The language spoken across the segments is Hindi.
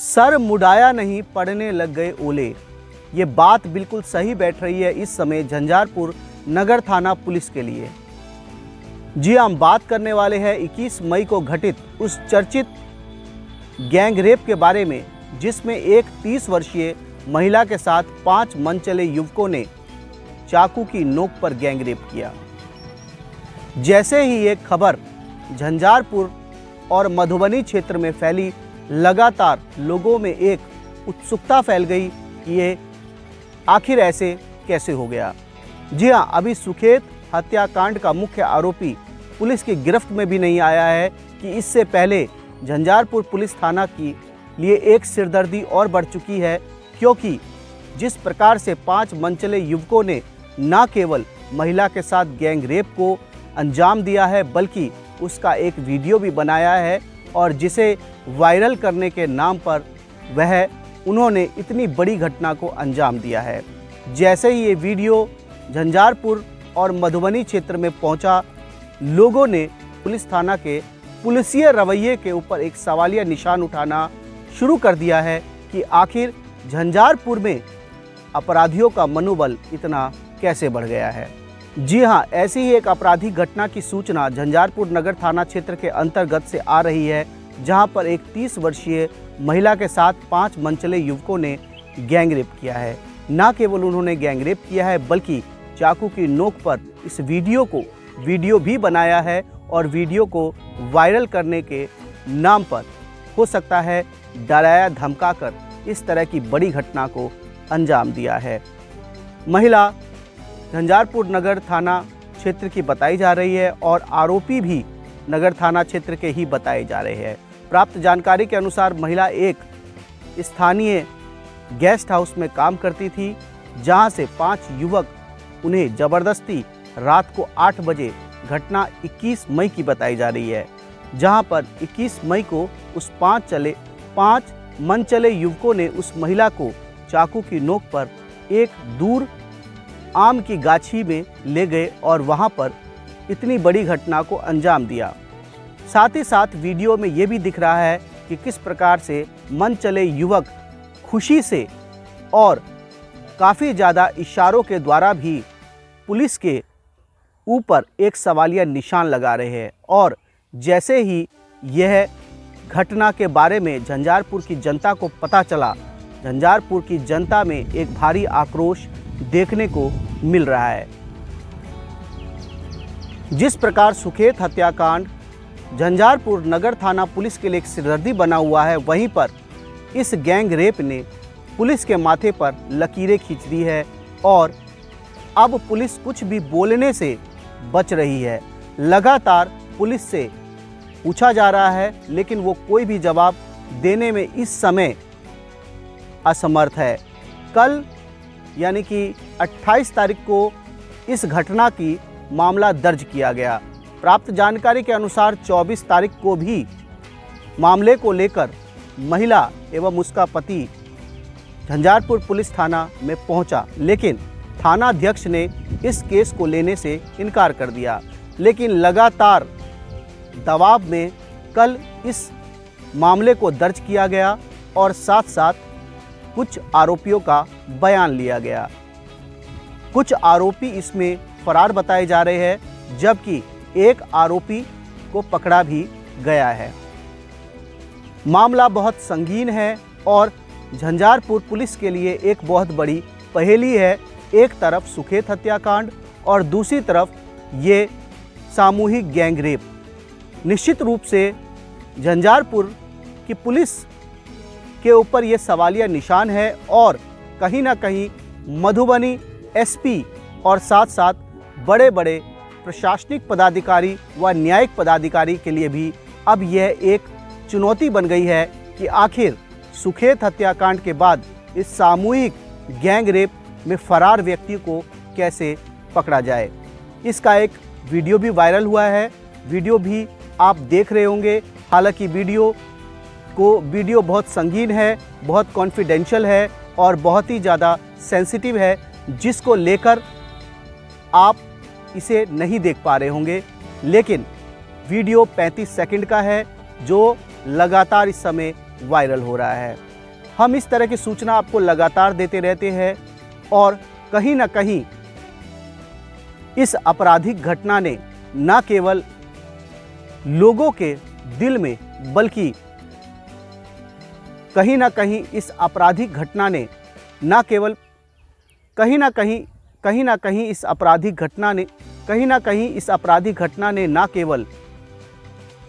सर मुडाया नहीं पड़ने लग गए ओले। ये बात बिल्कुल सही बैठ रही है इस समय झंझारपुर नगर थाना पुलिस के लिए। जी हम बात करने वाले हैं 21 मई को घटित उस चर्चित गैंग रेप के बारे में, जिसमें एक 30 वर्षीय महिला के साथ पाँच मनचले युवकों ने चाकू की नोक पर गैंग रेप किया। जैसे ही ये खबर झंझारपुर और मधुबनी क्षेत्र में फैली लगातार लोगों में एक उत्सुकता फैल गई कि ये आखिर ऐसे कैसे हो गया। जी हाँ अभी सुखेत हत्याकांड का मुख्य आरोपी पुलिस की गिरफ्त में भी नहीं आया है कि इससे पहले झंझारपुर पुलिस थाना की लिए एक सिरदर्दी और बढ़ चुकी है, क्योंकि जिस प्रकार से पाँच मंचले युवकों ने न केवल महिला के साथ गैंग रेप को अंजाम दिया है, बल्कि उसका एक वीडियो भी बनाया है और जिसे वायरल करने के नाम पर वह उन्होंने इतनी बड़ी घटना को अंजाम दिया है। जैसे ही ये वीडियो झंझारपुर और मधुबनी क्षेत्र में पहुँचा, लोगों ने पुलिस थाना के पुलिसिय रवैये के ऊपर एक सवालिया निशान उठाना शुरू कर दिया है कि आखिर झंझारपुर में अपराधियों का मनोबल इतना कैसे बढ़ गया है। जी हाँ ऐसी ही एक आपराधिक घटना की सूचना झंझारपुर नगर थाना क्षेत्र के अंतर्गत से आ रही है, जहाँ पर एक 30 वर्षीय महिला के साथ पाँच मनचले युवकों ने गैंगरेप किया है। न केवल उन्होंने गैंगरेप किया है, बल्कि चाकू की नोक पर इस वीडियो को, वीडियो भी बनाया है और वीडियो को वायरल करने के नाम पर हो सकता है डराया धमकाकर इस तरह की बड़ी घटना को अंजाम दिया है। महिला झंझारपुर नगर थाना क्षेत्र की बताई जा रही है और आरोपी भी नगर थाना क्षेत्र के ही बताए जा रहे हैं। प्राप्त जानकारी के अनुसार महिला एक स्थानीय गेस्ट हाउस में काम करती थी, जहाँ से पाँच युवक उन्हें ज़बरदस्ती रात को आठ बजे घटना 21 मई की बताई जा रही है, जहाँ पर 21 मई को उस पाँच चले, पाँच मन चले युवकों ने उस महिला को चाकू की नोक पर एक दूर आम की गाछी में ले गए और वहाँ पर इतनी बड़ी घटना को अंजाम दिया। साथ ही साथ वीडियो में ये भी दिख रहा है कि किस प्रकार से मन चले युवक खुशी से और काफ़ी ज़्यादा इशारों के द्वारा भी पुलिस के ऊपर एक सवालिया निशान लगा रहे हैं। और जैसे ही यह घटना के बारे में झंझारपुर की जनता को पता चला, झंझारपुर की जनता में एक भारी आक्रोश देखने को मिल रहा है। जिस प्रकार सुखेत हत्याकांड झंझारपुर नगर थाना पुलिस के लिए एक सिरदर्दी बना हुआ है, वहीं पर इस गैंग रेप ने पुलिस के माथे पर लकीरें खींच दी है और अब पुलिस कुछ भी बोलने से बच रही है। लगातार पुलिस से पूछा जा रहा है, लेकिन वो कोई भी जवाब देने में इस समय असमर्थ है। कल यानी कि 28 तारीख को इस घटना की मामला दर्ज किया गया। प्राप्त जानकारी के अनुसार 24 तारीख को भी मामले को लेकर महिला एवं उसका पति झंझारपुर पुलिस थाना में पहुँचा, लेकिन थाना अध्यक्ष ने इस केस को लेने से इनकार कर दिया। लेकिन लगातार दबाव में कल इस मामले को दर्ज किया गया और साथ साथ कुछ आरोपियों का बयान लिया गया। कुछ आरोपी इसमें फरार बताए जा रहे हैं, जबकि एक आरोपी को पकड़ा भी गया है। मामला बहुत संगीन है और झंझारपुर पुलिस के लिए एक बहुत बड़ी पहेली है। एक तरफ़ सुखेत हत्याकांड और दूसरी तरफ़ ये सामूहिक गैंग रेप निश्चित रूप से झंझारपुर की पुलिस के ऊपर ये सवालिया निशान है और कहीं ना कहीं मधुबनी, एसपी और साथ साथ बड़े बड़े प्रशासनिक पदाधिकारी व न्यायिक पदाधिकारी के लिए भी अब यह एक चुनौती बन गई है कि आखिर सुखेत हत्याकांड के बाद इस सामूहिक गैंग रेप में फरार व्यक्ति को कैसे पकड़ा जाए। इसका एक वीडियो भी वायरल हुआ है। वीडियो भी आप देख रहे होंगे। हालाँकि वीडियो को वीडियो बहुत संगीन है, बहुत कॉन्फिडेंशियल है और बहुत ही ज़्यादा सेंसिटिव है, जिसको लेकर आप इसे नहीं देख पा रहे होंगे। लेकिन वीडियो 35 सेकंड का है, जो लगातार इस समय वायरल हो रहा है। हम इस तरह की सूचना आपको लगातार देते रहते हैं और कहीं ना कहीं इस आपराधिक घटना ने न केवल लोगों के दिल में, बल्कि कहीं ना कहीं इस आपराधिक घटना ने न केवल कहीं ना कहीं कहीं ना कहीं इस आपराधिक घटना ने, कहीं ना कहीं इस आपराधिक घटना ने न केवल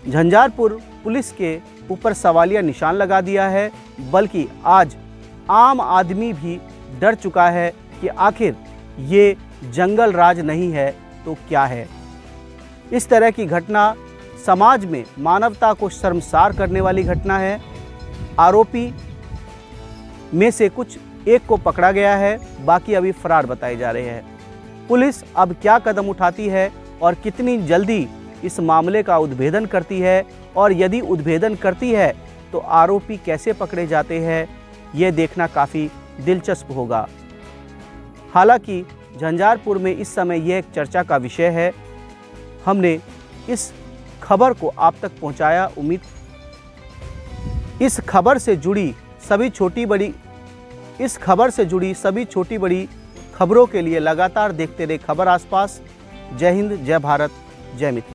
झंझारपुर पुलिस के ऊपर सवालिया निशान लगा दिया है, बल्कि आज आम आदमी भी डर चुका है कि आखिर ये जंगल राज नहीं है तो क्या है? इस तरह की घटना समाज में मानवता को शर्मसार करने वाली घटना है। आरोपी में से कुछ एक को पकड़ा गया है, बाकी अभी फरार बताए जा रहे हैं। पुलिस अब क्या कदम उठाती है और कितनी जल्दी इस मामले का उद्भेदन करती है और यदि उद्भेदन करती है तो आरोपी कैसे पकड़े जाते हैं, ये देखना काफ़ी दिलचस्प होगा। हालाँकि झंझारपुर में इस समय यह एक चर्चा का विषय है। हमने इस खबर को आप तक पहुँचाया, उम्मीद इस खबर से जुड़ी सभी छोटी बड़ी, इस खबर से जुड़ी सभी छोटी बड़ी खबरों के लिए लगातार देखते रहे खबर आसपास। जय हिंद, जय भारत, जय मित्र